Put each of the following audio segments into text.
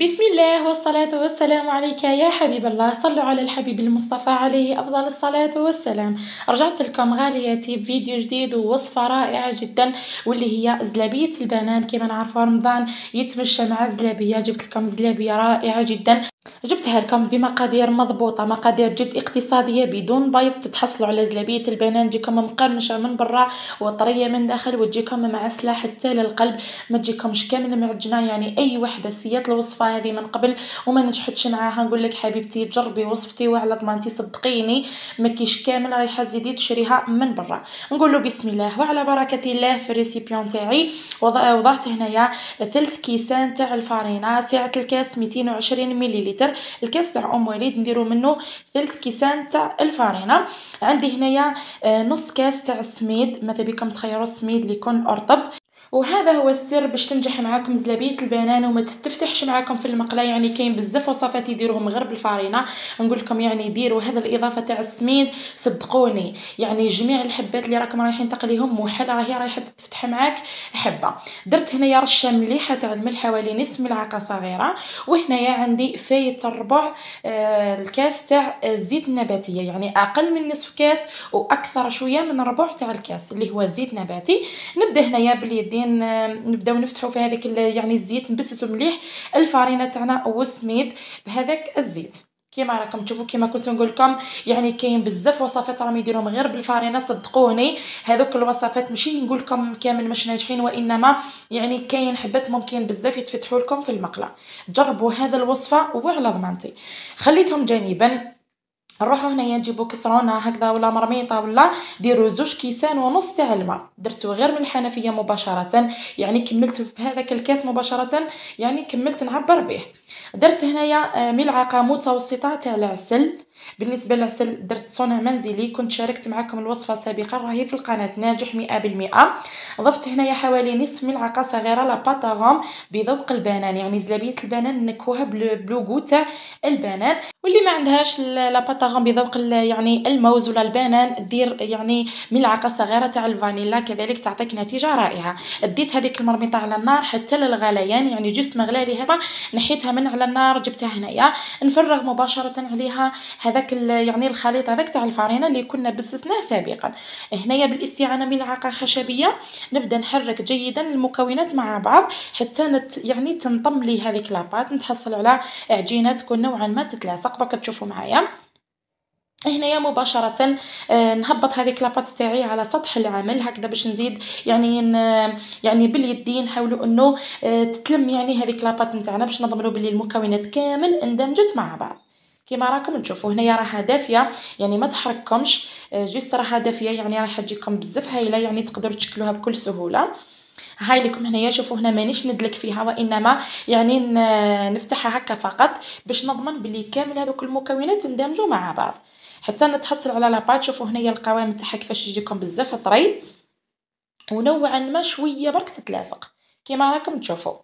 بسم الله والصلاة والسلام عليك يا حبيب الله. صلوا على الحبيب المصطفى عليه أفضل الصلاة والسلام. رجعت لكم غالياتي بفيديو جديد ووصفة رائعة جدا واللي هي زلابية البنان. كما نعرفوا رمضان يتمشى مع الزلابية جبت لكم زلابية رائعة جدا. جبتها لكم بمقادير مضبوطة مقادير جد اقتصادية بدون بيض تتحصلوا على زلابية البنان تجيكم مقرمشة من برا وطرية من داخل وتجيكم معسلة حتى للقلب ما تجيكمش كامل معجنة يعني أي وحدة سيات الوصفة هذه من قبل وما نجحتش معاها. نقول لك حبيبتي جربي وصفتي وعلى ضمانتي صدقيني ما كيش كامل رايحة تزيدي تشريها من برا. نقول له بسم الله وعلى بركة الله في الريسيبيون تاعي. وضعت هنايا ثلث كيسان تاع الفارينة سعة الكاس 220 مليلتر. لتر. الكاس تاع أم وليد نديرو منه ثلث كيسان تاع الفارينة. عندي هنايا آه، نص كاس تاع السميد. ماذا بكم تخيروا السميد اللي يكون أرطب؟ وهذا هو السر باش تنجح معاكم زلابية البنان وما تفتحش معاكم في المقلة. يعني كاين بزاف وصفات يديروهم غير بالفارينة. نقول لكم يعني ديروا هذا الإضافة تاع السميد صدقوني. يعني جميع الحبات اللي راكم رايحين تقليهم محال راهي رايحة تفتح معاك حبة. درت هنايا رشة مليحة تاع الملح حوالي نصف ملعقه صغيرة. وهنايا عندي فاية الربع آه الكاس تاع الزيت النباتيه يعني أقل من نصف كاس وأكثر شوية من ربع تاع الكاس اللي هو زيت نباتي. نبدأ هنايا باليدين. غاديين نبداو نفتحوا في هذاك يعني الزيت نبسسو مليح. الفارينه تاعنا والسميد بهذاك الزيت. كيما راكم تشوفوا كيما كنت نقول لكم يعني كاين بزاف وصفات راهم يديروهم غير بالفارينه صدقوني هذوك الوصفات ماشي نقول لكم كامل مش ناجحين وإنما يعني كاين حبات ممكن بزاف يتفتحوا لكم في المقلة. جربوا هذا الوصفة وعلى ضمانتي. خليتهم جانبا. نروحو هنايا نجيبو كسرونه هكذا ولا مرميطة ولا ديروا زوج كيسان ونص تاع الماء درتو غير من الحنفية مباشرة. يعني كملت في هذاك الكاس مباشرة. يعني كملت نعبر به. درت هنايا آه، ملعقة متوسطة تاع العسل. بالنسبة للعسل درت صنع منزلي. كنت شاركت معكم الوصفة سابقا راهي في القناة ناجح مئة بالمئة. ضفت هنايا حوالي نصف ملعقة صغيرة لاباطاغوم بذوق البنان. يعني زلابية البنان نكوها ب l'arôme تاع البنان. واللي ما عندهاش la pâte arôme بذوق يعني الموز ولا البنان دير يعني ملعقة صغيرة تاع الفانيلا كذلك تعطيك نتيجة رائعة. ديت هذيك المرميطه على النار حتى للغليان يعني juste مغلالي هذا نحيتها من على النار جبتها هنايا. نفرغ مباشرة عليها هذاك يعني الخليط هذاك تاع الفرينة اللي كنا بسسناه سابقا. هنايا بالإستعانة بملعقه خشبية نبدأ نحرك جيدا المكونات مع بعض حتى نت يعني تنضم لي هذيك la pâte نتحصل على عجينة تكون نوعا ما تتلاصق. دوك تشوفوا معايا. هنايا مباشرة آه، نهبط هذيك la pâte تاعي على سطح العمل هكذا باش نزيد يعني يعني باليدين نحاولوا إنه آه، تتلم يعني هذيك la pâte نتاعنا باش نضمنوا بلي المكونات كامل اندمجت مع بعض. كيما راكم تشوفوا هنايا راها دافية يعني ما تحرككمش آه، juste راها دافية يعني راح تجيكم بزاف هايلة يعني تقدروا تشكلوها بكل سهولة. هاي لكم هنايا شوفوا هنا مانيش ندلك فيها وإنما يعني نفتحها هكا فقط باش نضمن بلي كامل هذوك المكونات اندمجوا مع بعض. حتى نتحصل على la pâte شوفوا هنايا القوام تاعها كيفاش يجيكم بزاف طري ونوعا ما شوية برك تتلاصق. كيما راكم تشوفوا.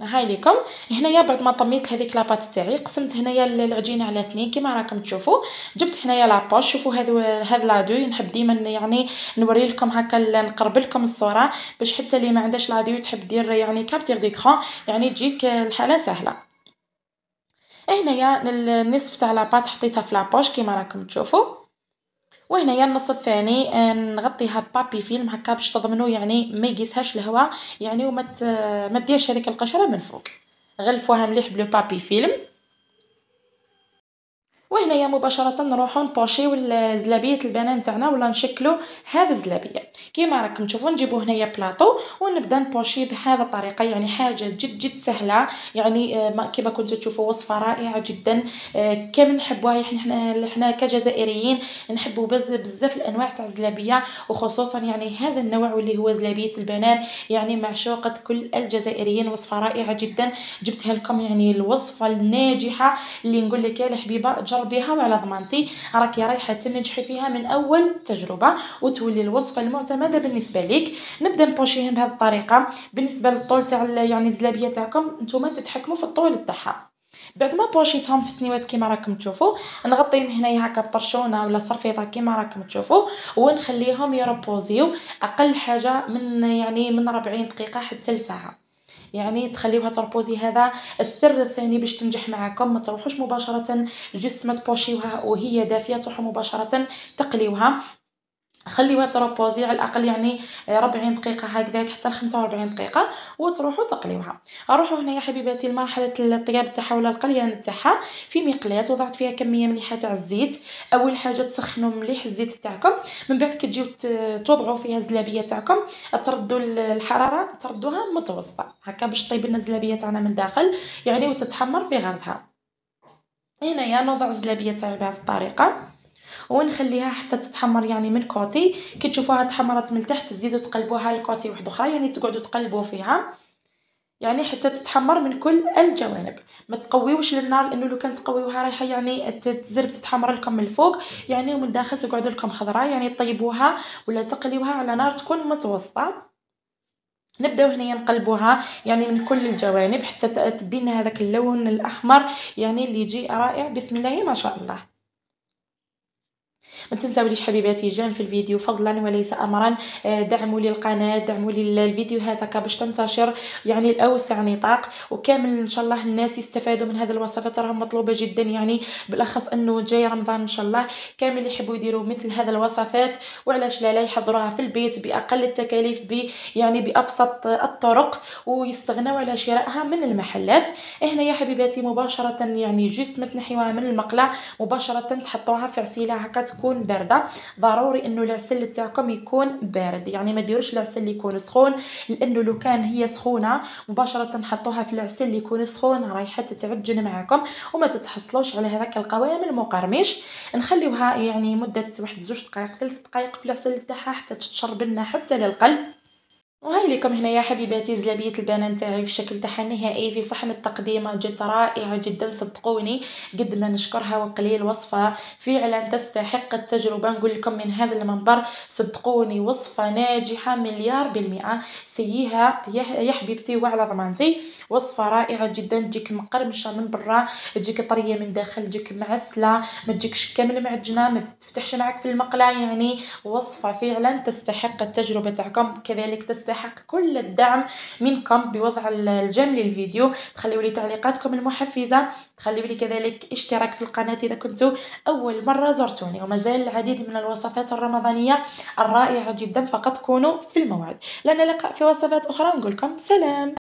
هاي ليكم. هنايا بعد ما طميت هذيك la pâte تاعي قسمت هنايا العجينة على اثنين كيما راكم تشوفوا. جبت هنايا la poche شوفوا هذا هذا la douille نحب ديما يعني نوري لكم هكا نقرب لكم الصورة باش حتى اللي ما عندهاش l'idée تحب دير يعني capture d'écran يعني تجيك الحالة سهلة. هنايا النصف تاع la pâte حطيتها في la poche كيما راكم تشوفوا. وهنايا النص الثاني آه، نغطيها papier film هكا باش تضمنوا يعني ما يقيسهاش الهواء يعني وما ما ديرش هذيك القشرة من فوق. غلفوها مليح ب le papier film. وهنايا مباشرة نروحو نبوشيو زلابية البنان تاعنا ولا نشكلو هذا الزلابية. كيما راكم تشوفوا نجيبو هنايا بلاطو ونبدا نبوشي بهذا الطريقة يعني حاجة جد جد سهلة. يعني آه كيما كنتو تشوفوا وصفة رائعة جدا. آه كامل نحبوها حنا حنا كجزائريين نحبوا بزاف الأنواع تاع الزلابية وخصوصا يعني هذا النوع اللي هو زلابية البنان. يعني معشوقة كل الجزائريين وصفة رائعة جدا. جبتها لكم يعني الوصفة الناجحة اللي نقول لك يا الحبيبة جربيها وعلى ضمانتي. راكي رايحة تنجحي فيها من أول تجربة وتولي الوصفه المعتمده بالنسبة لك. نبدأ نبوشيهم بهذه الطريقة. بالنسبة للطول تاع يعني الزلابية تاعكم نتوما تتحكموا في الطول تاعها. بعد ما بوشيتهم في السنيوات كيما راكم تشوفوا نغطيهم هنايا هكا بطرشونة ولا صرفيطة كيما راكم تشوفوا ونخليهم يربوزيو أقل حاجة من يعني من 40 دقيقة حتى لساعة. يعني تخليوها تربوزي هذا. السر الثاني باش تنجح معاكم ما تروحوش مباشرة جست ما تبوشيوها وهي دافية تروحوا مباشرة تقليوها. خليوها تروبوزي على الأقل يعني 40 دقيقة هكذاك حتى ل 45 دقيقة وتروحوا تقليوها. نروحوا هنا يا حبيباتي لمرحلة الطياب تاعها ولا القليان تاعها. في مقلاة وضعت فيها كمية مليحة تاع الزيت. أول حاجة تسخنوا مليح الزيت تاعكم. من بعد كتجيو توضعوا فيها الزلابية تاعكم. تردوا الحرارة تردوها متوسطة. هكا باش طيب لنا الزلابية تاعنا من الداخل يعني وتتحمر في غرضها. هنايا نوضع الزلابية تاعي بهذه الطريقة. ونخليها حتى تتحمر يعني من كوتي كي تشوفوها تحمرت من التحت تزيدوا تقلبوها لكوتي واحد أخرى يعني تقعدوا تقلبوا فيها. يعني حتى تتحمر من كل الجوانب. ما تقويوش للنار لأنه لو كان تقويوها رايحة يعني تزرب تتحمر لكم من الفوق. يعني ومن الداخل تقعد لكم خضراء يعني طيبوها ولا تقليوها على نار تكون متوسطة. نبدأو هنايا نقلبوها يعني من كل الجوانب حتى تدينا هذاك اللون الأحمر يعني اللي يجي رائع. بسم الله ما شاء الله. ما تنساوليش حبيباتي جيم في الفيديو فضلا وليس امرا. آه، دعموا لي القناة دعموا لي الفيديوهات هكا باش تنتشر يعني الأوسع نطاق. وكامل إن شاء الله الناس يستفادوا من هذه الوصفات راهم مطلوبة جدا يعني بالأخص إنه جاي رمضان إن شاء الله. كامل يحبوا يديروا مثل هذه الوصفات وعلاش لا لا يحضروها في البيت بأقل التكاليف ب يعني بأبسط الطرق ويستغنوا على شرائها من المحلات. هنا يا حبيباتي مباشرة يعني جوست ما تنحيوها من المقلة مباشرة تحطوها في عسيلة هكا تكون باردة. ضروري إنه العسل تاعكم يكون بارد. يعني ما ديروش العسل اللي يكون سخون لأنه لو كان هي سخونة مباشرة نحطوها في العسل اللي يكون سخون رايحه تتعجن معكم وما تتحصلوش على هذاك القوام المقرمش. نخليوها يعني مدة واحد زوج دقائق ثلاث دقائق في العسل تاعها حتى تشرب لنا حتى للقلب. وهاي لكم هنا يا حبيباتي زلابية البنان تاعي في الشكل تاعها النهائي في صحن التقديم جات رائعه جدا صدقوني قد ما نشكرها وقليل وصفة فعلا تستحق التجربة. نقول لكم من هذا المنبر صدقوني وصفة ناجحة مليار بالمئة. سيها يا حبيبتي وعلى ضمانتي. وصفة رائعة جدا تجيك مقرمشه من برا تجيك طرية من داخل تجيك معسلة ما تجيكش كامل معجنه ما تفتحش معك في المقلة يعني. وصفة فعلا تستحق التجربة تاعكم. كذلك تستحق يستحق كل الدعم منكم بوضع الجيم للفيديو. تخليوا لي تعليقاتكم المحفزة. تخليوا لي كذلك اشتراك في القناة إذا كنتوا أول مرة زرتوني وما زال العديد من الوصفات الرمضانية الرائعة جدا فقط كونوا في الموعد. لنا لقاء في وصفات أخرى نقول لكم سلام.